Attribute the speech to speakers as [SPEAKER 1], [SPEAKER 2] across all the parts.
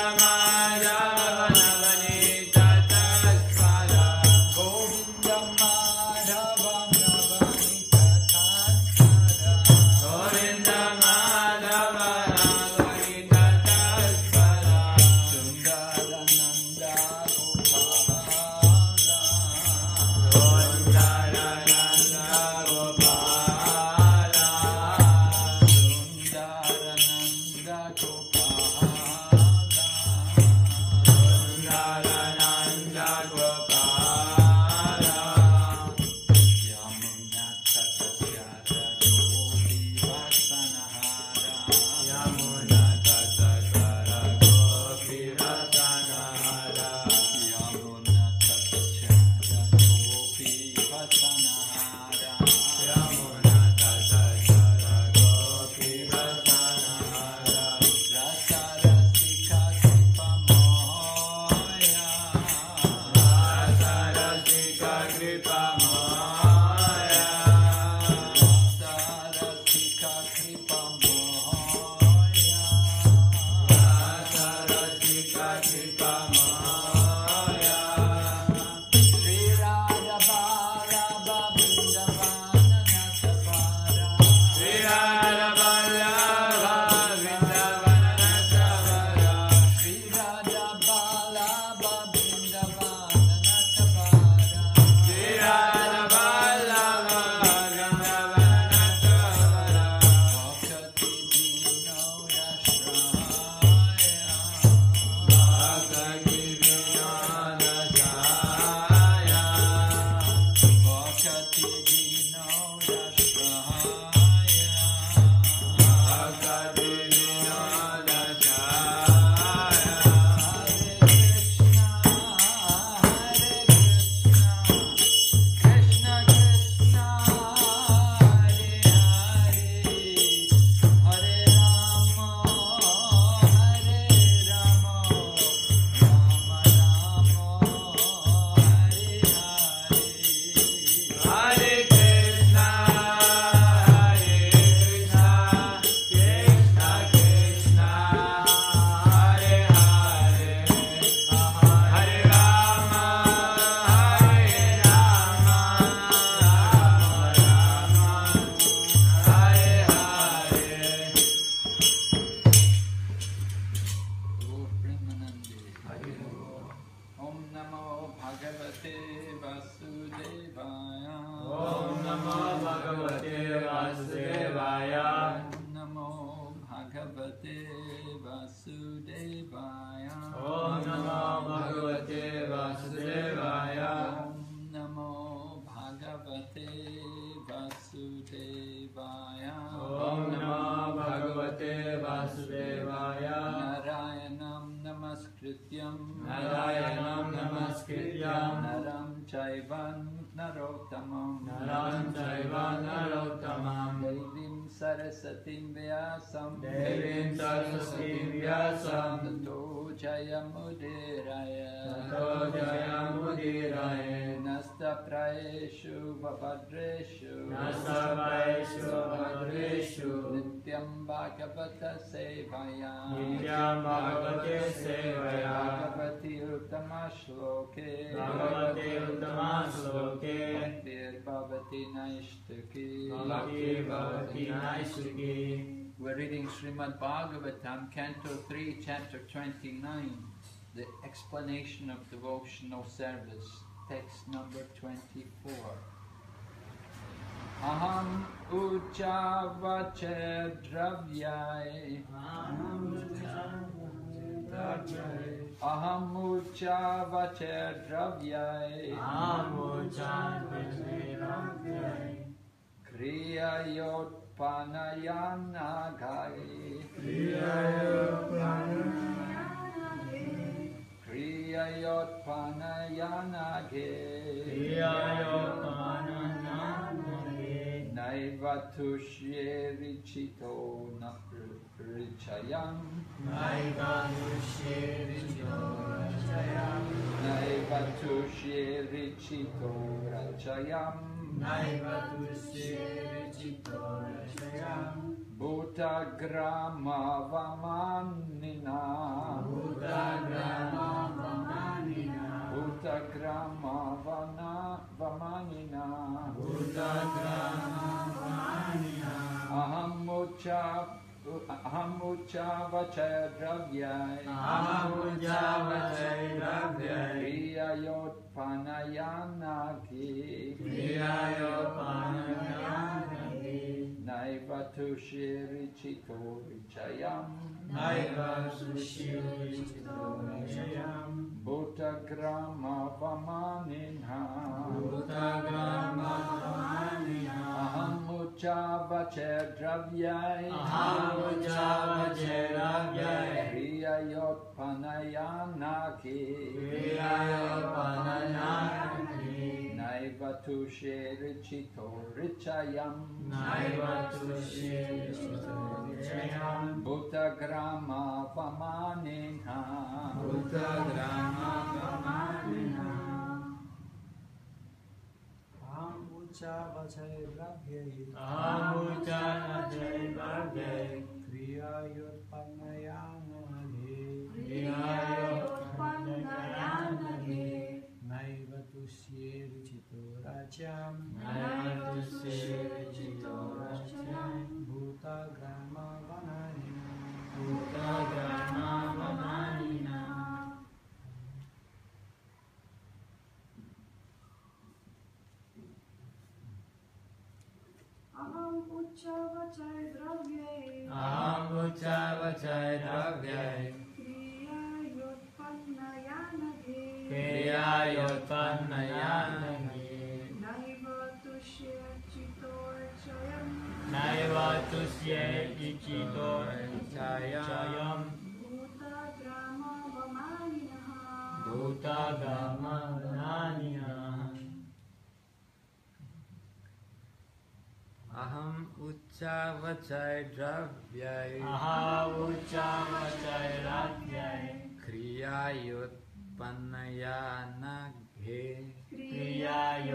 [SPEAKER 1] Namah. सरस्वतीं व्यासं
[SPEAKER 2] देवीं सरस्वतीं व्यासं
[SPEAKER 1] ततो जयमुदीरय
[SPEAKER 2] ततो जयमुदीरय
[SPEAKER 1] नस्तप्रायेषु वभद्रेषु
[SPEAKER 2] नस्तप्रायेषु वभद्रेषु
[SPEAKER 1] नित्यं भागवत सेवया
[SPEAKER 2] नित्यं भगवते सेवया
[SPEAKER 1] भगवति उत्तमश्लोके
[SPEAKER 2] भगवते उत्तमश्लोके
[SPEAKER 1] भक्तिर्भवति नैष्टिकी
[SPEAKER 2] भक्ति भवति नैष्टिकी
[SPEAKER 1] We're reading Srimad Bhagavatam, Canto 3, Chapter 29, the explanation of devotional service, text number 24. Aham uchavache dravyai. Aham uchavache dravyai. Kriya yot panayanagai Kriya yot ยศปานา
[SPEAKER 3] ยนา
[SPEAKER 1] เกติ
[SPEAKER 3] ยโย
[SPEAKER 1] ปาน
[SPEAKER 3] นาเก
[SPEAKER 1] ในวั
[SPEAKER 3] ตุชเย
[SPEAKER 1] ริชิโตนั
[SPEAKER 3] กริ
[SPEAKER 1] ชยัม
[SPEAKER 3] ใน
[SPEAKER 1] วัตุช
[SPEAKER 3] เยริ
[SPEAKER 1] ชิ
[SPEAKER 3] โตรัชยัมใน
[SPEAKER 1] วัตุชเยริชิโตรัชยัมใน
[SPEAKER 3] วัตุชเยริชิโตรัชยัม
[SPEAKER 1] Buddha Grama Vamanina
[SPEAKER 3] Buddha Grama Vamanina
[SPEAKER 1] Aham Mocha Aham Mocha Vachaya Dravyai
[SPEAKER 3] Ahamujavachay Dravyai
[SPEAKER 1] Kriya Yot Panayanaki
[SPEAKER 3] Naiva tushiri
[SPEAKER 1] chito vichayam. Naiva
[SPEAKER 3] tushiri chito vichayam.
[SPEAKER 1] Bhuta grama vamaninha.
[SPEAKER 3] Bhuta grama vamaninha.
[SPEAKER 4] Aham ucha vache dravyai.
[SPEAKER 3] Aham ucha vache dravyai.
[SPEAKER 4] Kriya yot
[SPEAKER 3] panayanaki. Kriya yot panayanaki.
[SPEAKER 4] Naiva tushe richito richayam.
[SPEAKER 3] Naiva tushe richito richayam.
[SPEAKER 4] Bhuta grama pamanena.
[SPEAKER 3] Bhuta grama
[SPEAKER 5] pamanena. Aham ucha
[SPEAKER 3] vachai rabhyai.
[SPEAKER 5] Aham
[SPEAKER 3] ucha
[SPEAKER 5] vachai rabhyai. Kriya
[SPEAKER 3] yurpanayam hare. Kriya
[SPEAKER 5] yurpanayam
[SPEAKER 3] सेवितोरश्चां भूताग्रामवनानिना भूताग्रामवनानिना
[SPEAKER 2] अहं उच्चवचय द्रव्ये
[SPEAKER 3] अहं उच्चवचय
[SPEAKER 2] द्रव्ये क्रियायोत्पन्नया नघे
[SPEAKER 3] क्रियायोत्पन्नया
[SPEAKER 2] नैव
[SPEAKER 3] तुष्ये इचितो छायां भूतागमनानिनः अहम् उच्चावचय द्रव्यै अह उच्चावचय
[SPEAKER 5] न घे क्रियायोपन्नया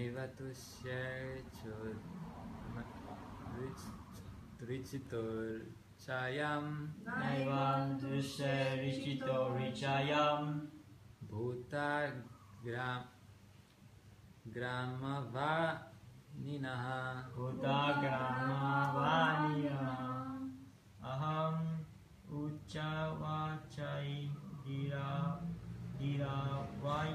[SPEAKER 3] नैवतुष्यै ऋचितोर्चायां नैव तुष्य
[SPEAKER 5] ऋचितोर्चायां
[SPEAKER 3] भूता ग्रा ग्रामवानिनः भूता
[SPEAKER 2] ग्रामवानिनः अहम्
[SPEAKER 3] उच्चवाचै गिरा गिरा वाय्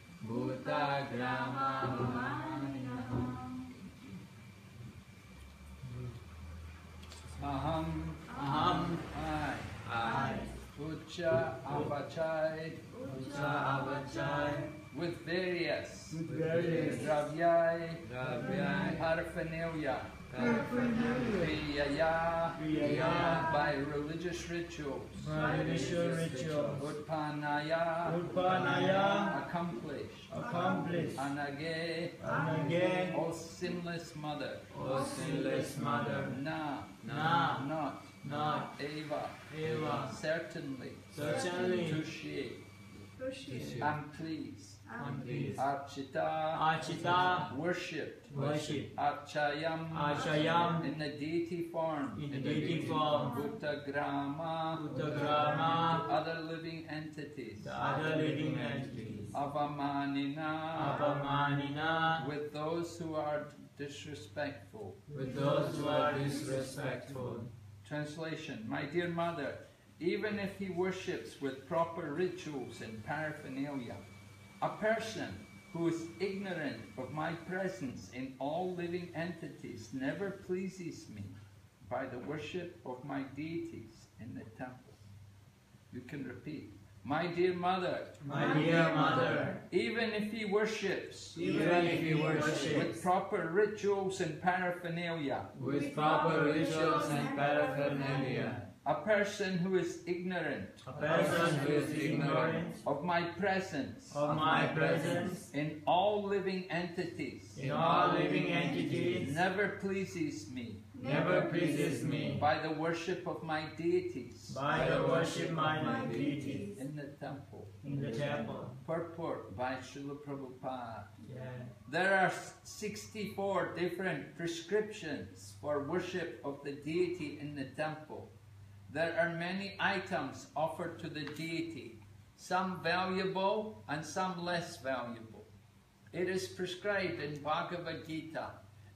[SPEAKER 2] भूता
[SPEAKER 5] ग्रामवमानिनः
[SPEAKER 1] Aham
[SPEAKER 3] Aham
[SPEAKER 1] I
[SPEAKER 3] I
[SPEAKER 1] Ucha Avachai
[SPEAKER 3] Uchavachai
[SPEAKER 1] with various
[SPEAKER 3] With various
[SPEAKER 1] Dravyai
[SPEAKER 2] द्रव्याय
[SPEAKER 1] Paraphernalia
[SPEAKER 3] Kriyaya.
[SPEAKER 1] Kriyaya. By religious rituals.
[SPEAKER 3] By religious rituals.
[SPEAKER 1] Utpanaya.
[SPEAKER 3] Utpanaya.
[SPEAKER 1] Accomplished.
[SPEAKER 3] Accomplished.
[SPEAKER 1] Anage.
[SPEAKER 3] Anage.
[SPEAKER 1] O sinless mother.
[SPEAKER 3] O sinless mother.
[SPEAKER 1] Na.
[SPEAKER 3] Na.
[SPEAKER 1] Not.
[SPEAKER 3] Not.
[SPEAKER 1] Eva.
[SPEAKER 3] Eva.
[SPEAKER 1] Certainly.
[SPEAKER 3] Certainly.
[SPEAKER 1] Tushi. Tushi.
[SPEAKER 3] And please.
[SPEAKER 1] Archita.
[SPEAKER 3] Achita
[SPEAKER 1] worshipped.
[SPEAKER 3] Worship
[SPEAKER 1] Archayam.
[SPEAKER 3] Achayam
[SPEAKER 1] in the deity form.
[SPEAKER 3] In the deity form.
[SPEAKER 1] Uttagrama.
[SPEAKER 3] Uttagrama.
[SPEAKER 1] Other living entities.
[SPEAKER 3] The other living entities.
[SPEAKER 1] Avamanina
[SPEAKER 3] Apamanina
[SPEAKER 1] with those who are disrespectful.
[SPEAKER 3] With those who are disrespectful.
[SPEAKER 1] Translation. My dear mother, even if he worships with proper rituals and paraphernalia, a person who is ignorant of my presence in all living entities never pleases me by the worship of my deities in the temple. You can repeat. My dear mother,
[SPEAKER 2] My dear mother,
[SPEAKER 1] even if he worships.
[SPEAKER 2] Even if you
[SPEAKER 1] with proper rituals and paraphernalia,
[SPEAKER 2] with proper rituals and paraphernalia,
[SPEAKER 1] a person who is ignorant
[SPEAKER 2] a person who is ignorant
[SPEAKER 1] of my presence
[SPEAKER 2] of my presence
[SPEAKER 1] in all living entities
[SPEAKER 2] in all living entities
[SPEAKER 1] never pleases me
[SPEAKER 2] never pleases me
[SPEAKER 1] by the worship of my deities
[SPEAKER 2] by the worship my my deities
[SPEAKER 1] in the temple.
[SPEAKER 2] in the temple.
[SPEAKER 1] Purport by Srila Prabhupada.
[SPEAKER 2] Yeah.
[SPEAKER 1] There are 64 different prescriptions for worship of the deity in the temple. There are many items offered to the deity, some valuable and some less valuable. It is prescribed in Bhagavad Gita.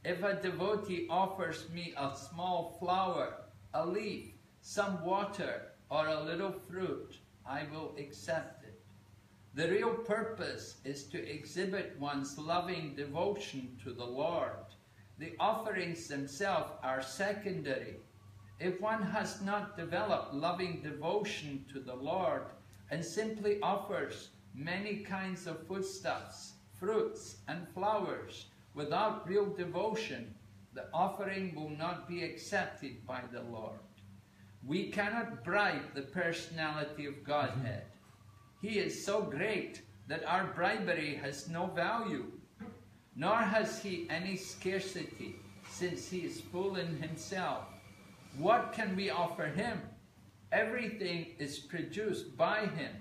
[SPEAKER 1] If a devotee offers me a small flower, a leaf, some water, or a little fruit, I will accept it. The real purpose is to exhibit one's loving devotion to the Lord. The offerings themselves are secondary. If one has not developed loving devotion to the Lord and simply offers many kinds of foodstuffs, fruits, and flowers without real devotion, the offering will not be accepted by the Lord. We cannot bribe the personality of Godhead. He is so great that our bribery has no value, nor has he any scarcity, since he is full in himself. What can we offer him? Everything is produced by him.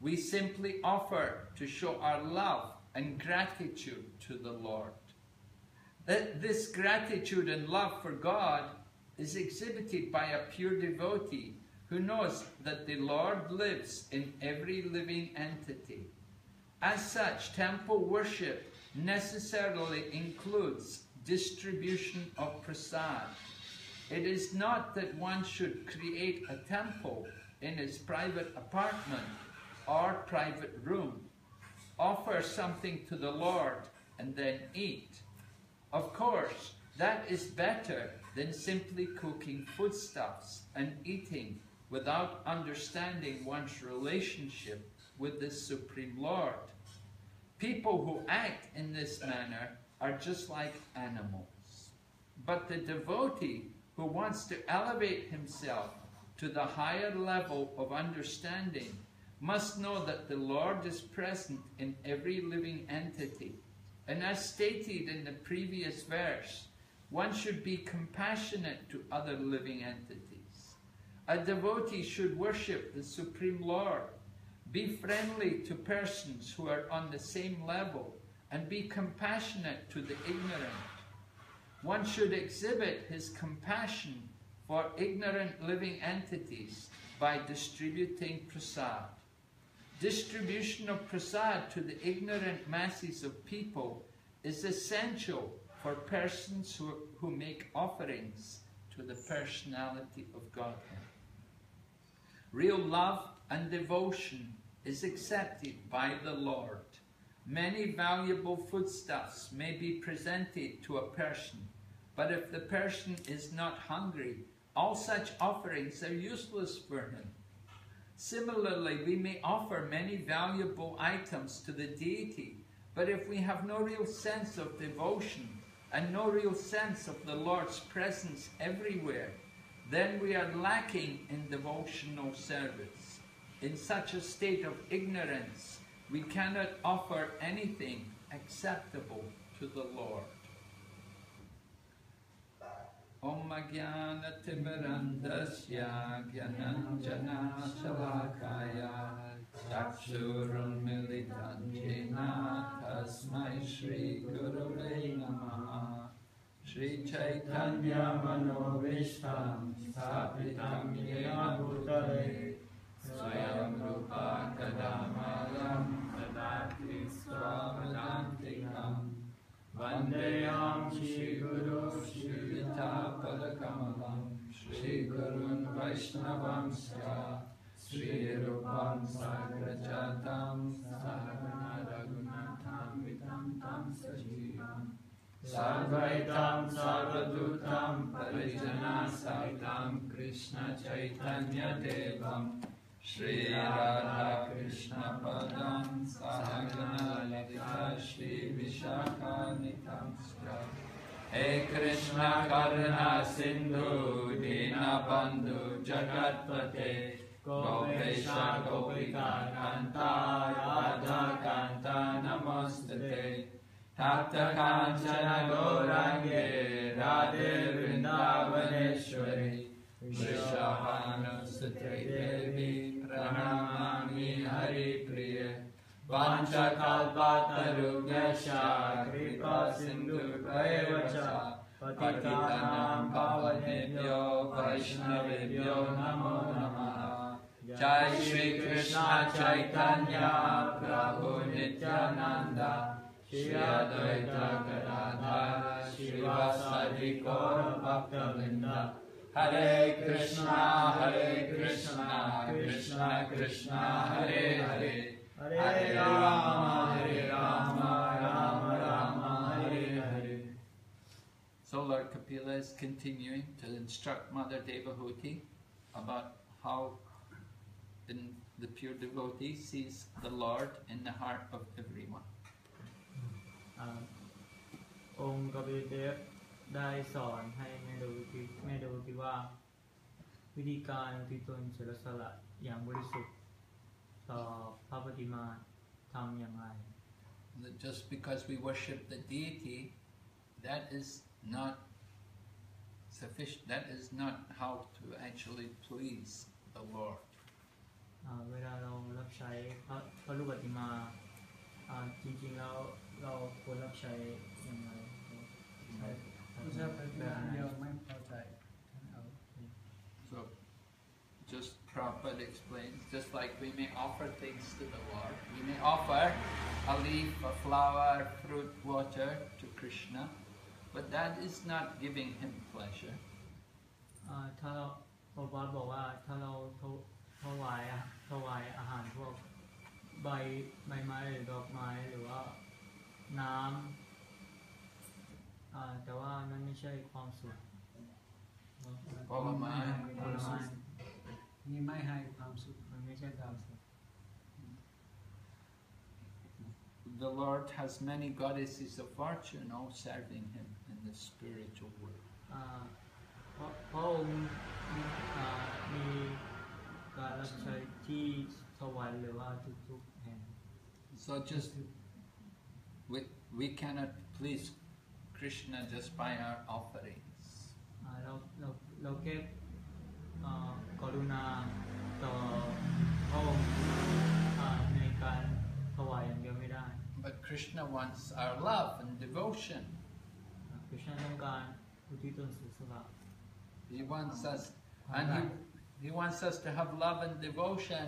[SPEAKER 1] We simply offer to show our love and gratitude to the Lord. That this gratitude and love for God is exhibited by a pure devotee who knows that the Lord lives in every living entity. As such, temple worship necessarily includes distribution of prasad. It is not that one should create a temple in his private apartment or private room, offer something to the Lord, and then eat. Of course, that is better than simply cooking foodstuffs and eating without understanding one's relationship with the Supreme Lord. People who act in this manner are just like animals. But the devotee who wants to elevate himself to the higher level of understanding must know that the Lord is present in every living entity. And as stated in the previous verse, one should be compassionate to other living entities. A devotee should worship the Supreme Lord, be friendly to persons who are on the same level, and be compassionate to the ignorant. One should exhibit his compassion for ignorant living entities by distributing prasad. Distribution of prasad to the ignorant masses of people is essential for persons who, who make offerings to the personality of Godhead. Real love and devotion is accepted by the Lord. Many valuable foodstuffs may be presented to a person, but if the person is not hungry, all such offerings are useless for him. Similarly, we may offer many valuable items to the deity, but if we have no real sense of devotion and no real sense of the Lord's presence everywhere, then we are lacking in devotional service. In such a state of ignorance, we cannot offer anything acceptable to the Lord. ॐ अज्ञानतिमिरन्दस्य ज्ञानञ्जनाशलाकाय चक्षुरुन्मिलितं येन तस्मै श्रीगुरुवे
[SPEAKER 2] नमः श्रीचैतन्यमनोविष्टं
[SPEAKER 6] स्थापितं येन भूतले स्वयं वैष्णवांश्च श्रीरूपां सागरजातां सहगणा रघुनाथां वितां तां सजीवां। साद्वैतां सावधूतां परिजना कृष्णचैतन्यदेवं श्रीराधाकृष्णपदां सहगणा ललिता श्रीविशाखानितां हे कृष्ण कर्ण सिंधु दीनबन्धु जगत्पते। गोपेश गोपिका कान्ता राधा कान्ता नमस्ते तप्त काञ्चन गौराङ्गे, राधे वृन्दावनेश्वरि। वृषभानुसुते देवी प्रणाम। वाञ्छाकाल्पातरुभ्यश्च कृपा सिन्धुभैव च पतितानां पावनेभ्यो वैष्णवेभ्यो नमो नमः। जय श्री कृष्ण चैतन्य, प्रभु नित्यानन्द। श्री अद्वैत गदाधर श्रीवासादि कौर भक्तवृन्द हरे कृष्णा हरे कृष्णा कृष्णा कृष्णा, हरे हरे। हरे राम हरे Ram Ram Ram Hare Hare
[SPEAKER 1] So Lord Kapila is continuing to instruct Mother Devahuti about how the pure devotee sees the Lord in the heart of everyone.
[SPEAKER 3] องค์กบิเตฟได้สอนให้แม่ดูแม่ดูที่ว่าวิธีการที่ตนเฉลสละอย่างบริสุทธิ์ ต่อพระปฏิมาทำอย่างไร
[SPEAKER 1] That just because we worship the deity, that is not sufficient. That is not how to actually please the Lord.
[SPEAKER 3] อ่าเวลาเรารับใช้พระพระรูปปฏิมาอ่าจริงๆแล้วเราควรรับใช้อย่างไร
[SPEAKER 1] Prabhupada explains, just like we may offer things to the Lord, we may offer a leaf, a flower, fruit, water to Krishna, but that is not giving him pleasure.
[SPEAKER 3] อ่าถ้าเราพระบาสบอกว่าถ้าเราถวถวายอะถวายอาหารพวกใบใบไม้หรือดอกไม้หรือว่าน้ำอ่าแต่ว่านั้นไม่ใช่ความสุข
[SPEAKER 1] ผลไม้
[SPEAKER 3] ผลไม้
[SPEAKER 4] นี่ไม่ให้ความสุข
[SPEAKER 3] มันไม่ใช่ความสุข
[SPEAKER 1] The Lord has many goddesses of fortune all serving him in the spiritual world.
[SPEAKER 3] อ่าเพราะพระองค์อ่ามีการรับใช้ที่สวรรค์หรือว่าทุกๆแห่ง
[SPEAKER 1] So just we, we cannot please Krishna just by our offerings.
[SPEAKER 3] อ่าเราเราเราแค่ อ่ากรุณาต่อพระองค์อ่าในการถวายอย่างเดียวไม่ได้
[SPEAKER 1] But Krishna wants our love and devotion.
[SPEAKER 3] คริสต์ต้องการอุทิศตนเสียสละ
[SPEAKER 1] He wants us, and he, he wants us to have love and devotion,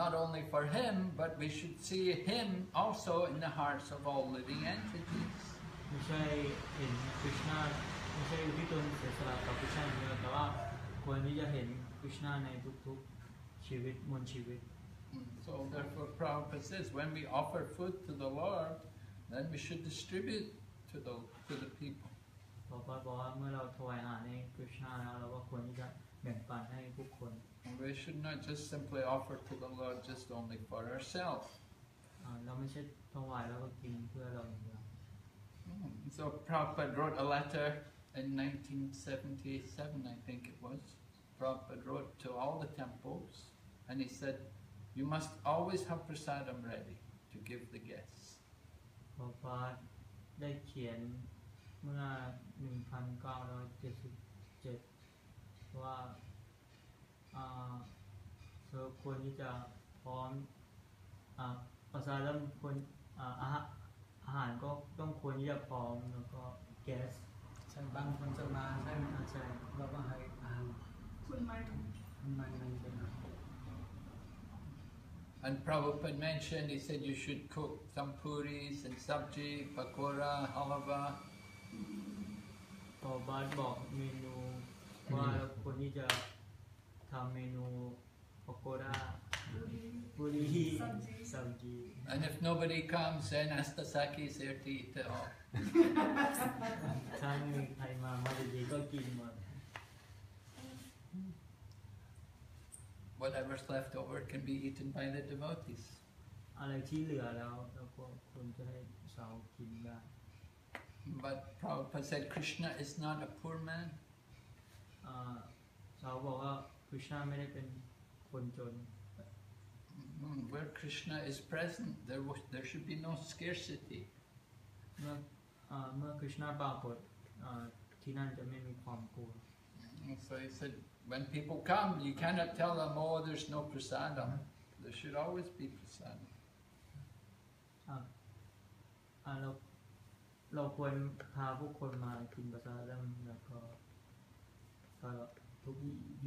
[SPEAKER 1] not only for him, but we should see him also in the hearts of all living entities.
[SPEAKER 3] ไม่ใช่เห็นคริสต์ไม่ใช่อุทิศตนเสียสละต่อคริสต์อย่างเดียวแต่ว่า ควรที่จะเห็นคริสต์ในทุกๆชีวิตมวลชีวิต
[SPEAKER 1] So therefore Prabhupada says, when we offer food to the Lord, then we should distribute to the, to the people.
[SPEAKER 3] พอพระบอกว่าเมื่อเราถวายอาหารให้คริสต์แล้วเราก็ควรที่จะแบ่งปันให้ผู้คน
[SPEAKER 1] And we should not just simply offer to the Lord just only for ourselves.
[SPEAKER 3] อ่าเราไม่ใช่ถวายแล้วก็กินเพื่อเราอย่างเดียว
[SPEAKER 1] Mm. So Prabhupada wrote a letter in 1977, I think it was. Prabhupada wrote to all the temples, and he said, you must always have prasadam ready to give the guests.
[SPEAKER 3] พอฟ้าได้เขียนเมื่อ 1977 ว่าอ่าเธอควรที่จะพร้อมอ่าประสาทเริ่มควรอ่าอาหารอาหารก็ต้องควรที่จะพร้อมแล้วก็แก๊ส
[SPEAKER 4] ใ ช่บางคนจะมาใช่ไหม
[SPEAKER 3] อ่าใช่
[SPEAKER 4] เราก็ให้อาหาร
[SPEAKER 5] คุณมัน
[SPEAKER 4] ทำไมมันเป็น
[SPEAKER 1] And Prabhupada mentioned, he said you should cook some puris and sabji, pakora, halava.
[SPEAKER 3] พอบาสบอกเมนูว่าเราควรที่จะทำเมนูโปโกรา บุรี
[SPEAKER 5] Sabji.
[SPEAKER 3] สัมจี
[SPEAKER 1] And if nobody comes, then Astasaki is there to eat it all.
[SPEAKER 3] ถ้าไม่มีใครมามาดีๆก็กินหมด
[SPEAKER 1] Whatever's left over can be eaten by the devotees.
[SPEAKER 3] อะไรที่เหลือแล้วแล้วก็คนจะให้ชาวกินได้
[SPEAKER 1] But Prabhupada said Krishna is not a poor man.
[SPEAKER 3] อ่าชาวบอกว่าคริชนาไม่ได้เป็นคนจน
[SPEAKER 1] Mm, Where Krishna is present, there, wa- there should be no scarcity.
[SPEAKER 3] เมื่ออ่าเมื่อคริชนาปรากฏอ่าที่นั่นจะไม่มีความกลัว
[SPEAKER 1] And So he said, when people come, you cannot tell them, oh, there's no prasadam. There should always be prasadam.
[SPEAKER 3] อ่าเราเราควรพาผู้คนมากินประสาทแล้วก็ก็ทุก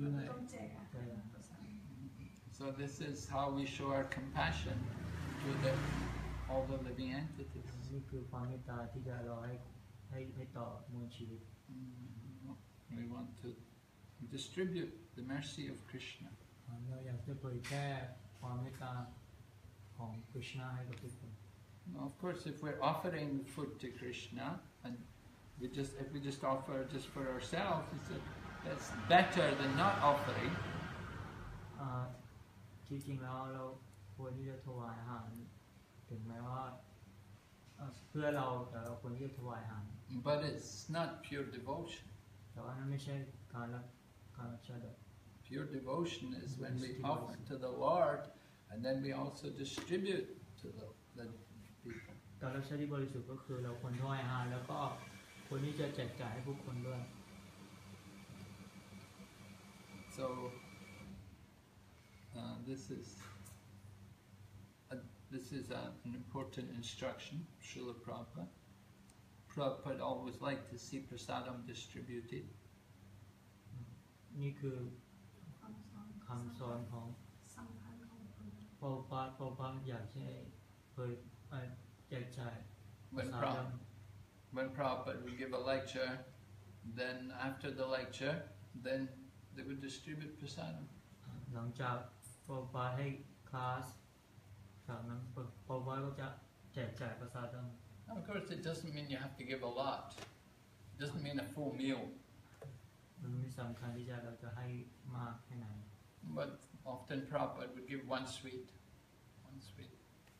[SPEAKER 1] Unite.
[SPEAKER 5] Don't check. ah.
[SPEAKER 3] ใช่ครับ
[SPEAKER 1] So this is how we show our compassion to the, all the living entities.
[SPEAKER 3] นี่คือความเมตตาที่จะรอให้ให้ให้ต่อมวลชีวิต
[SPEAKER 1] Mm, We want to distribute the mercy of Krishna.
[SPEAKER 3] เราอยากจะเผยแพร่ความเมตตาของคริชนาให้กับทุกคน
[SPEAKER 1] Now, of course, if we're offering food to Krishna and we just if we just offer just for ourselves, it's a, that's better than not offering.
[SPEAKER 3] อ่าที่ จริงแล้วเราควรที่จะถวายอาหารถึงแม้ว่าเอ่อเพื่อเราแต่เราควรที่จะถวายอาหาร
[SPEAKER 1] But it's not pure devotion.
[SPEAKER 3] แต่ว่านั่นไม่ใช่การรับการรับใช้แบบ
[SPEAKER 1] Pure devotion is when we offer to the Lord and then we also distribute to the, the people.
[SPEAKER 3] การรับใช้ที่บริสุทธิ์ก็คือเราควรถวายอาหารแล้วก็ควรที่จะแจกจ่ายให้ผู้คนด้วย
[SPEAKER 1] So uh, this is a, this is a, an important instruction, Srila Prabhupada. Prabhupada always liked to see prasadam distributed.
[SPEAKER 3] นี่คือ
[SPEAKER 5] ความสอน
[SPEAKER 3] คำสอนของ
[SPEAKER 5] สำคัญของคุณ
[SPEAKER 3] ปอปาปอปาอยากให้เผยเอ่อแจกจ่าย
[SPEAKER 1] When,
[SPEAKER 3] สา
[SPEAKER 1] Prabhupada, when Prabhupada would give a lecture, then after the lecture, then they would distribute prasadam.
[SPEAKER 3] หลังจาก ปอปาให้คลาสจากนั้นปอปาก็จะแจกจ่ายประสาท
[SPEAKER 1] Now, of course, it doesn't mean you have to give a lot. It doesn't mean a full meal.
[SPEAKER 3] มันไม่สำคัญที่จะเราจะให้มากแค่ไหน
[SPEAKER 1] But often Prabhupada would give one sweet. One sweet.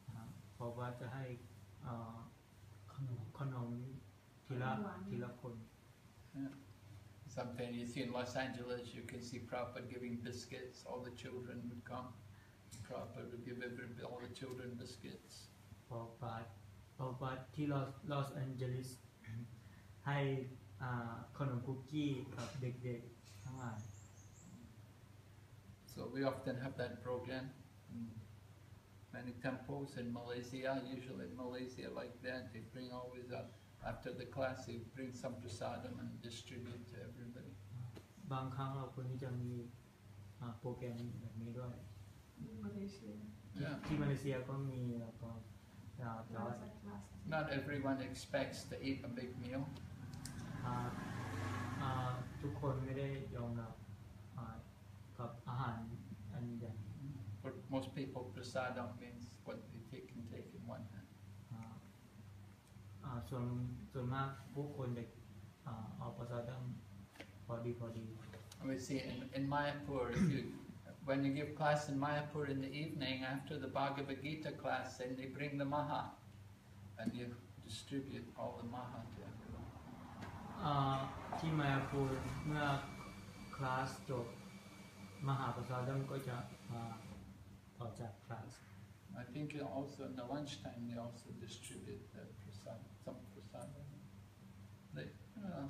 [SPEAKER 3] นะครับปอปาจะให้เอ่อขนมขนมทีละทีละคน
[SPEAKER 1] Sometimes you see in Los Angeles, you can see Prabhupada giving biscuits. All the children would come. Prabhupada would give every, all the children biscuits.
[SPEAKER 3] ปอปาปอปาที่ลอสลอสแอนเจลิสให้อ่าขนมคุกกี้กับเด็กๆทั้งหลาย
[SPEAKER 1] So we often have that program in many temples in Malaysia. Usually in Malaysia like that, they bring always up after the class, they bring some prasadam and distribute to everybody.
[SPEAKER 3] บางครั้งเราควรที่จะมีอ่าโปรแกรมแบบนี้ด้วย
[SPEAKER 5] มาเลเซีย
[SPEAKER 1] Yeah.
[SPEAKER 3] ที่มาเลเซียก็มีแล้วก็อ่าแต่
[SPEAKER 5] เรา
[SPEAKER 3] ว่า
[SPEAKER 5] จัดคลาส
[SPEAKER 1] Not everyone expects to eat a big meal.
[SPEAKER 3] อ่าอ่าทุกคนไม่ได้ยอมรับอ่ากับอาหารอันใหญ่
[SPEAKER 1] For most people, prasadam means
[SPEAKER 3] ส่วนส่วนมากผู้คนเด็กอ่าเอาประสาทพอดีพอดี
[SPEAKER 1] And we see in, in Mayapur, if you, when you give class in Mayapur in the evening after the Bhagavad Gita class, then they bring the maha and you distribute all the maha to everyone.
[SPEAKER 3] อ่าที่มาพูรเมื่อคลาสจบมหาประสาทก็จะมาต่อจากคลาส
[SPEAKER 1] I think you also in the lunchtime they also distribute the prasad, some prasad. They, you know,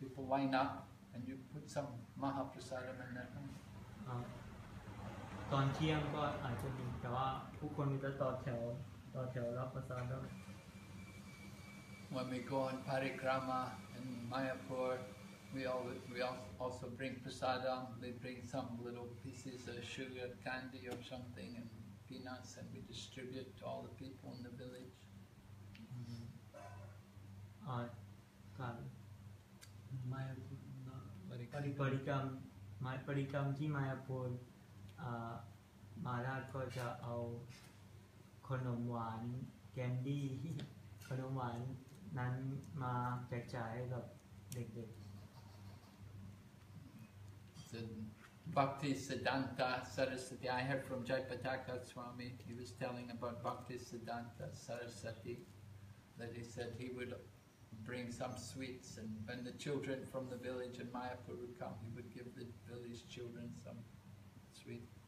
[SPEAKER 1] people line up and you put some maha prasadam in their hand.
[SPEAKER 3] อ่าตอนเที่ยงก็อาจจะมีแต่ว่าผู้คนจะต่อแถวต่อแถวรับประสาท
[SPEAKER 1] When we go on parikrama in Mayapur, we always, we al- also bring prasadam. They bring some little pieces of sugar candy or something and peanuts, and we distribute to all the people in the village.
[SPEAKER 3] อ่าการ
[SPEAKER 4] ไม่
[SPEAKER 3] ปริปริกรรมหมายปริกรรมที่มาพูรอ่า มาราชก็จะเอาขนมหวานแกนดี้ ขนมหวานนั้นมาแจกจ่ายให้กับเด็ก
[SPEAKER 1] The Bhakti Siddhanta Saraswati. I heard from Jayapataka Swami, he was telling about Bhakti Siddhanta Saraswati, that he said he would bring some sweets, and when the children from the village in Mayapur would come, he would give the village children some sweet.
[SPEAKER 3] ๆ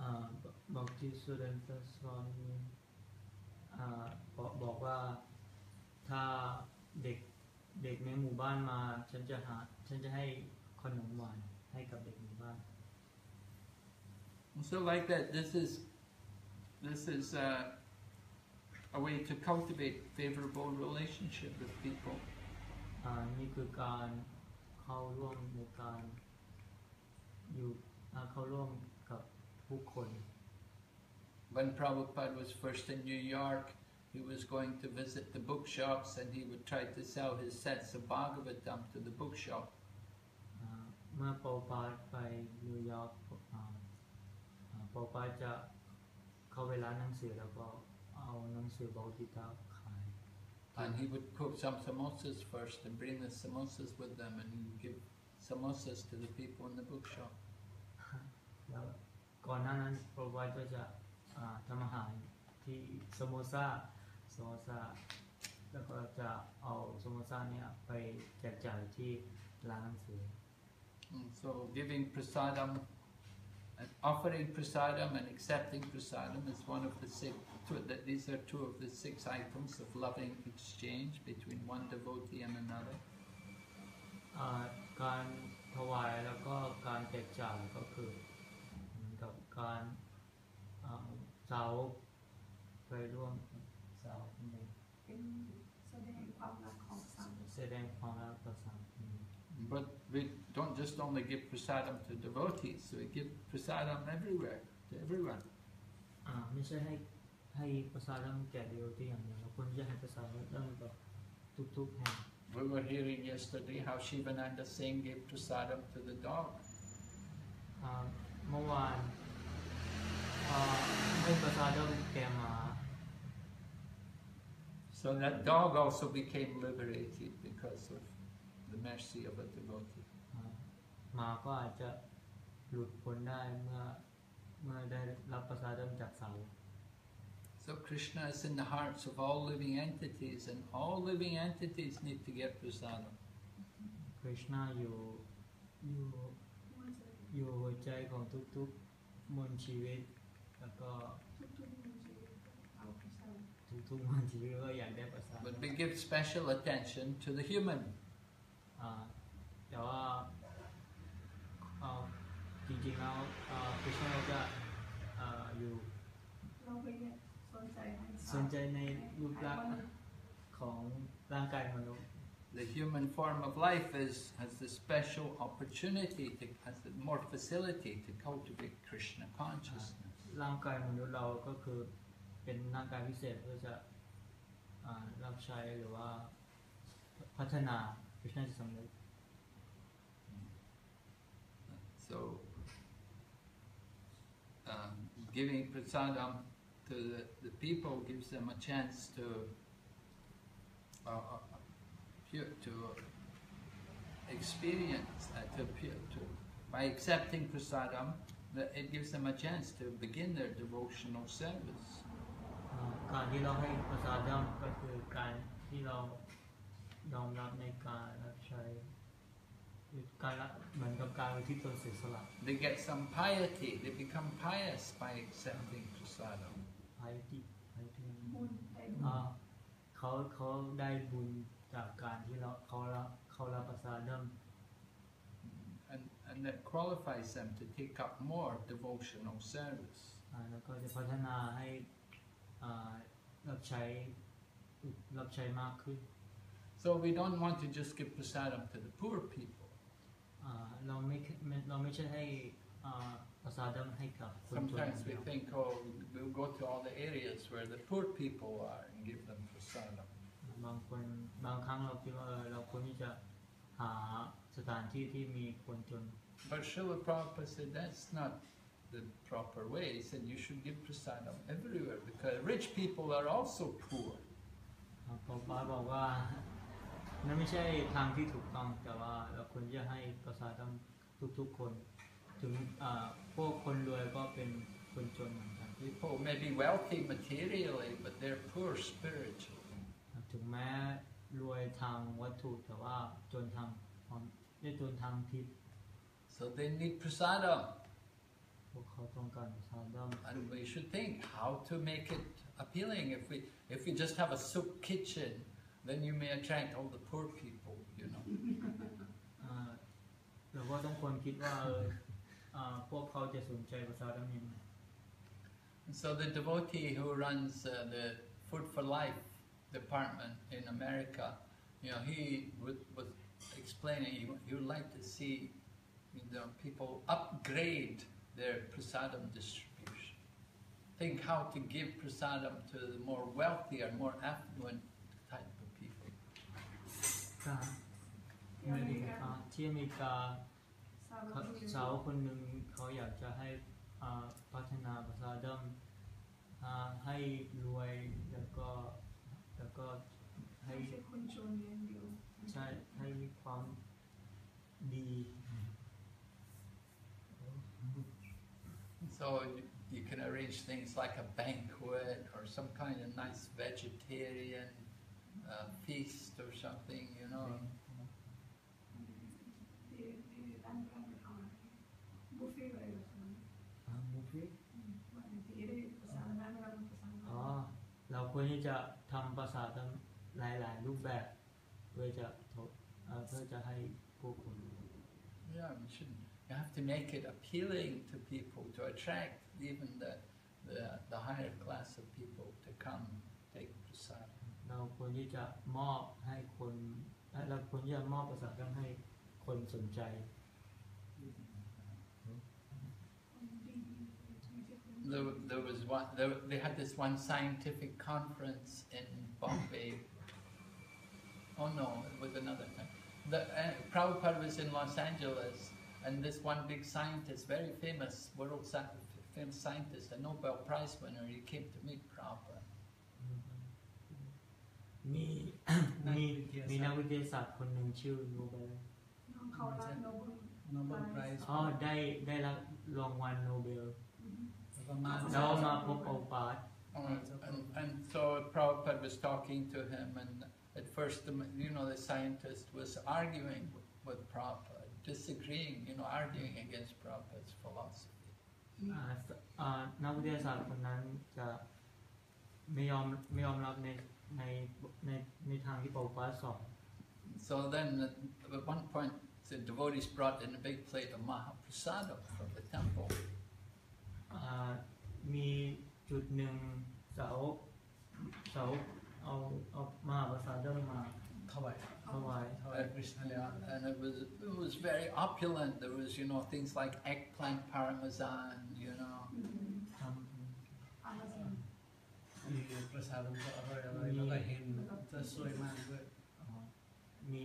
[SPEAKER 3] อ่าบอกที่สุดันตสวามีอ่าบอกบอกว่าถ้าเด็กเด็กในหมู่บ้านมา ฉันจะหาฉันจะให้ขนมหวาน ให้กับเด็กหมู่บ้าน
[SPEAKER 1] And so like that, this is this is uh, a way to cultivate favorable relationship with people.
[SPEAKER 3] อ่านี่คือการเข้าร่วมในการอยู่อ่าเข้าร่วมกับผู้คน
[SPEAKER 1] When Prabhupada was first in New York, he was going to visit the bookshops and he would try to sell his sets of Bhagavatam to the bookshop.
[SPEAKER 3] อ่าเมื่อปอปาไปนิวยอร์กอ่าอ่าปอปาจะเข้าไปร้านหนังสือแล้วก็เอาหนังสือบอกิตาขาย
[SPEAKER 1] And he would cook some samosas first and bring the samosas with them and he would give samosas to the people in the bookshop.
[SPEAKER 3] แล้วก่อนหน้านั้นปอปาก็จะอ่าทำอาหารที่สโมซาสโมซาแล้วก็จะเอาสโมซาเนี่ยไปแจกจ่ายที่ร้านหนังสือ
[SPEAKER 1] And so giving prasadam, and offering prasadam and accepting prasadam is one of the six, two, that these are two of the six items of loving exchange between one devotee and another.
[SPEAKER 3] อ่าการถวายแล้วก็การแจกจ่ายก็คือเหมือนกับการอ่าสาวไปร่วมสาวคนหนึ่ง
[SPEAKER 5] เป็นแสดงความรักของสังคม
[SPEAKER 3] แสดงความรักต่อสังคม
[SPEAKER 1] But า we don't just only give prasadam to devotees, we give prasadam everywhere, to everyone.
[SPEAKER 3] Ah,
[SPEAKER 1] we were hearing yesterday how Shivananda Sen gave prasadam to the dog.
[SPEAKER 3] Ah,
[SPEAKER 1] so that dog also became liberated because of the mercy of a devotee.
[SPEAKER 3] อ่าหมาก็อาจจะหลุดพ้นได้เมื่อเมื่อได้รับประสาทร่ำจากเสา
[SPEAKER 1] So Krishna is in the hearts of all living entities, and all living entities need to get prasadam.
[SPEAKER 3] คริชนาอยู่อยู่
[SPEAKER 5] ว่าจะ
[SPEAKER 3] อยู่หัวใจของทุกๆมวลชีวิต แล้วก็
[SPEAKER 5] ทุกๆมีชีวิตเอาไปใช้
[SPEAKER 3] ทุกๆมวลชีวิตก็อยากได้ประสาท
[SPEAKER 1] But we give special attention to the human.
[SPEAKER 3] อ่าแต่ว่า อ่าจริงๆแล้วคริชนาจะอ่าอยู่
[SPEAKER 5] เราไปเนี่ยสนใจใน
[SPEAKER 3] สนใจในรูปลักษณ์ของร่างกายมนุษย์
[SPEAKER 1] The human form of life is has the special opportunity to has the more facility to cultivate Krishna consciousness.
[SPEAKER 3] ร่างกายมนุษย์เราก็คือเป็นร่างกายพิเศษเพื่อจะอ่ารับใช้หรือว่าพัฒนาคริชนาจิตสำนึก
[SPEAKER 1] So, um, giving prasadam to the, the people gives them a chance to uh, uh, pu- to experience uh, to, pu- to by accepting prasadam, that it gives them a chance to begin their devotional service.
[SPEAKER 3] อ่าการที่เราให้ประสาทย่อมก็คือการที่เรายอมรับในการรับใช้
[SPEAKER 1] They get some piety. They become pious by accepting prasadam.
[SPEAKER 3] ภายที่ภายที่
[SPEAKER 5] บุญได้บุญ
[SPEAKER 3] อ่าเขาเขาได้บุญจากการที่เราเขารับเขารับประสาทย่อม
[SPEAKER 1] And, and that qualifies them to take up more devotional service.
[SPEAKER 3] อ่าแล้วก็จะพัฒนาให้อ่ารับใช้รับใช้มากขึ้น
[SPEAKER 1] So we don't want to just give prasadam to the poor people. Sometimes we think oh we'll go to all the areas where the poor people are and give them prasadam But Srila Prabhupada said that's not the proper way. He said you should give prasadam everywhere because rich people are also poor.
[SPEAKER 3] นั่นไม่ใช่ทางที่ถูกต้องแต่ว่าเราควรจะให้ประสาททุกๆคน ถึงอ่าพวกคนรวยก็เป็นคนจนเหมือนกัน
[SPEAKER 1] People may be wealthy materially, but they're poor spiritually.
[SPEAKER 3] ถึงแม้รวยทางวัตถุแต่ว่าจนทางความได้จนทางทิพย์
[SPEAKER 1] So they need prasadam.
[SPEAKER 3] พวกเขาต้องการประสาท
[SPEAKER 1] And we should think how to make it appealing. If we if we just have a soup kitchen, then you may attract all the poor people, you know.
[SPEAKER 3] อ่าเราก็ต้องควรคิดว่าเอออ่าพวกเขาจะสนใจประสาทยังไง
[SPEAKER 1] And so the devotee who runs uh, the Food for Life department in America, you know, he would, was explaining he, would- he would like to see you know, people upgrade their prasadam distribution. Think how to give prasadam to the more wealthier, more affluent type of people.
[SPEAKER 3] การอเมริกาที่อเมริกา
[SPEAKER 5] ทราบ
[SPEAKER 3] เขา
[SPEAKER 5] ว่ามี
[SPEAKER 3] สาวคนหนึ่งเขาอยากจะให้อ่าพัฒนาประสาทดัมอ่าให้รวยแล้วก็แล้วก็ให้
[SPEAKER 5] ไม่ใช่คนจนอย่างเดียว
[SPEAKER 3] ใช่ให้มีความดี
[SPEAKER 1] So you, you can arrange things like a banquet or some kind of nice vegetarian uh, feast or something, you know.
[SPEAKER 5] ที่ที่ร้านร้านอาหารบุฟเฟ่ต์อะไรแบบนั้น
[SPEAKER 3] อ่าบุฟเฟ่ต์
[SPEAKER 5] วันที่ได้ภาษาร้านร้านภาษา
[SPEAKER 3] อ๋อเราควรที่จะทำประสาทดัมหลาย ๆ รูปแบบเพื่อจะทดเอ่อเพื่อจะให้ผู้คน
[SPEAKER 1] Yeah, we should. You have to make it appealing to people to attract even the the, the higher class of people to come take prasad.
[SPEAKER 3] เราควรที่จะมอบให้คนและเราควรที่จะมอบประสาทดัมให้คนสนใจ
[SPEAKER 5] คนดีไม่ใช่คน
[SPEAKER 1] There, there was one. There, they had this one scientific conference in Bombay. Oh no, it was another time. The uh, Prabhupada was in Los Angeles, and this one big scientist, very famous, world sci- famous scientist, a Nobel Prize winner, he came to meet Prabhupada.
[SPEAKER 3] ทยาศาสตร์คนหนึ่งชื่อโนเบล
[SPEAKER 5] น้องเขารับโนเบิล
[SPEAKER 4] Nobel Prize
[SPEAKER 3] อ๋อได้ได้รับรางวัลโนเบล
[SPEAKER 4] แล้วก็มา
[SPEAKER 3] แล้วมาพบโอปาร์ต
[SPEAKER 1] Uh, and, and so Prabhupada was talking to him, and at first, the, you know, the scientist was arguing with Prabhupada, disagreeing, you know, arguing against Prabhupada's philosophy.
[SPEAKER 3] อ่าสอ่านักวิทยาศาสตร์คนนั้นจะไม่ยอมไม่ยอมรับในในในในทางที่โอปาร์ตสอน
[SPEAKER 1] So then, uh, at one point, the devotees brought in a big plate of Mahaprasadam from the temple.
[SPEAKER 3] อ่ามีจุดหนึ่งเสาเสาเอาเอามาภาษาเดิมมา
[SPEAKER 4] เข้าไป
[SPEAKER 3] ถวาย
[SPEAKER 4] ถวายคริสต์เนี่ย
[SPEAKER 1] And it was, it was very opulent. There was, you know, things like eggplant parmesan, you know.
[SPEAKER 3] ทำ
[SPEAKER 5] อาซอน
[SPEAKER 4] มีประสาทก็อร่อยอร่อยแล้วก็เห็นจะสวยมากด้วย
[SPEAKER 3] อ๋อ มี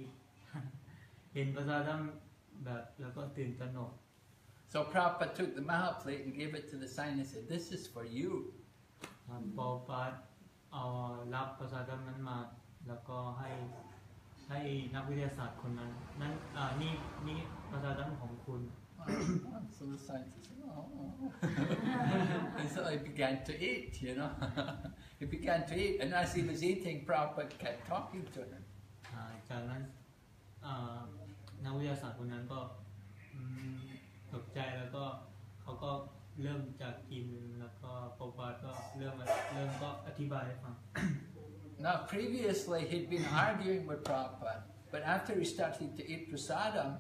[SPEAKER 3] เห็นภาษาดำแบบแล้วก็ตื่นตระหนก
[SPEAKER 1] So Prabhupada took the Maha plate and gave it to the sign and said, This is for you.
[SPEAKER 3] ครับปอปาร์ตเอารับภาษาดำนั้นมาแล้วก็ให้ให้นักวิทยาศาสตร์คนนั้นนั้นอ่านี่นี่ภาษาดำของคุณ
[SPEAKER 1] so the scientist said, Oh. and so he began to eat, you know. he began to eat, and as he was eating, Prabhupada kept talking to him.
[SPEAKER 3] อ่าจากนั้นอ่านักวิทยาศาสตร์คนนั้นก็อืมตกใจแล้วก็เขาก็เริ่มจากกินแล้วก็ปอปาร์ตก็เริ่มเริ่มก็อธิบายให้ฟัง
[SPEAKER 1] Now, previously he'd been arguing with Prabhupada, but after he started to eat prasadam,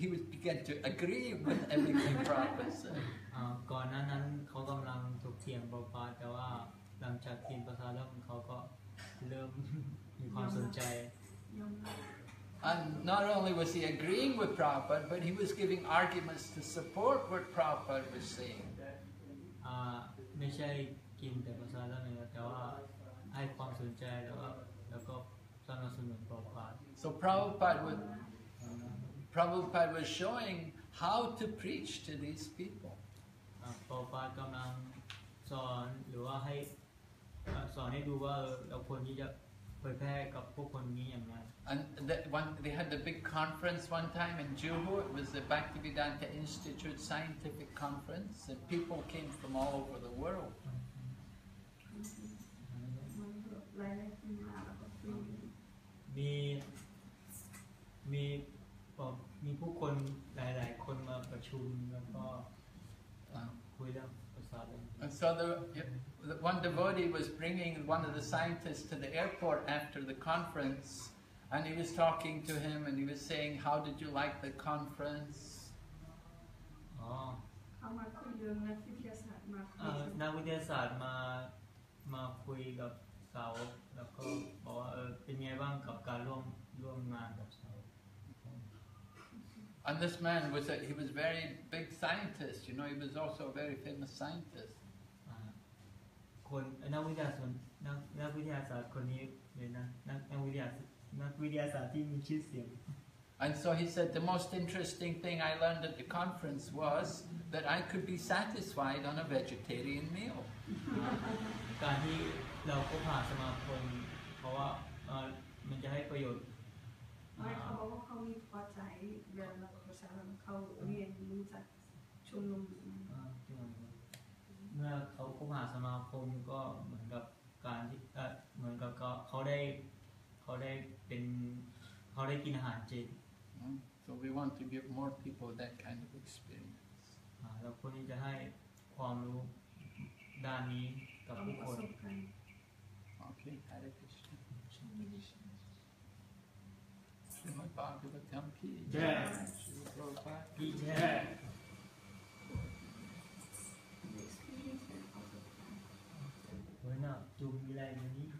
[SPEAKER 1] he was began to agree with everything Prabhupada said.
[SPEAKER 3] อ่าก่อนหน้านั้นเขากำลังถกเถียงปอปาร์ตแต่ว่าหลังจากกินประสาทแล้วเขาก็เริ่มมีความสนใจ
[SPEAKER 5] ยอมรับ
[SPEAKER 1] And not only was he agreeing with Prabhupada, but he was giving arguments to support what Prabhupada was saying.
[SPEAKER 3] อ่าไม่ใช่กินแต่ประสาทแล้วอย่างเดียวแต่ว่าให้ความสนใจแล้วก็แล้วก็สนับสนุนปอปาร์ต
[SPEAKER 1] So Prabhupada was, Prabhupada was showing how to preach to these people.
[SPEAKER 3] อ่าปอปากำลังสอนหรือว่าให้อ่าสอนให้ดูว่าเออเราควรที่จะ
[SPEAKER 1] and one, they had a big conference one time in Johor. It was the Bhaktivedanta Institute scientific conference, and people came from all over the world. And so there, yeah, one devotee was bringing one of the scientists to the airport after the conference, and he was talking to him, and he was saying, "How did you like the conference?"
[SPEAKER 3] อ๋อ
[SPEAKER 5] เขามาคุยเรื่องนักวิทยาศาสตร์มาคุ
[SPEAKER 3] เอ่
[SPEAKER 5] ย
[SPEAKER 3] อนักวิทยาศาสตร์มามาคุยกับเสาแล้วก็บอกว่าเออเป็นไงบ้างกับการร่วมร่วมงานกับเสา
[SPEAKER 1] And this man was a, he was very big scientist. You know, he was also a very famous scientist.
[SPEAKER 3] อ่าคนนักวิทยาศาสตร์นักนักวิทยาศาสตร์คนนี้เลยนะนักนักวิทยาศาสตร์นักวิทยาศาสตร์ที่มีชื่อเสียง
[SPEAKER 1] And so he said the most interesting thing I learned at the conference was that I could be satisfied on a vegetarian meal.
[SPEAKER 3] การที่เราก็ผ่านสมาคมเพราะว่าเอ่อมันจะให้ประโยชน์
[SPEAKER 5] ไม่เขาบอกว่าเขามีพอใจเรื่องนักภาษาเขาเรียนรู้จากชุมนุม
[SPEAKER 3] อ่าที่มันเ มื่อเขาเข้าหาสมาคมก็เหมือนกับการที่เอ่อเหมือนกับก็เขาได้เขาได้เป็นเขาได้กินอาหารเจ
[SPEAKER 1] Mm. So we want to give more people that kind of experience.
[SPEAKER 3] อ่าเราควรที่จะให้ความรู้ด้านนี้กับ
[SPEAKER 5] เอา
[SPEAKER 3] ผู้
[SPEAKER 5] ป
[SPEAKER 3] ค
[SPEAKER 5] ระ
[SPEAKER 3] น
[SPEAKER 5] สบการณ์
[SPEAKER 1] Okay, Hare Krishna. Srimad Bhagavatam ki
[SPEAKER 3] Jai.
[SPEAKER 1] Srila Prabhupada
[SPEAKER 3] พี่แ benar
[SPEAKER 5] jom bila ini